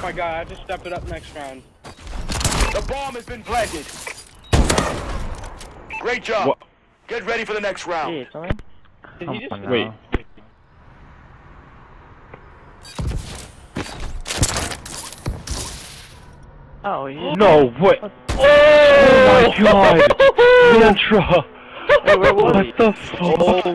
Oh my god, I just stepped it up next round. The bomb has been planted. Great job. What? Get ready for the next round. Hey. Did he just. Wait. Oh, yeah. No, what? Oh my god! Mantra! What the fuck?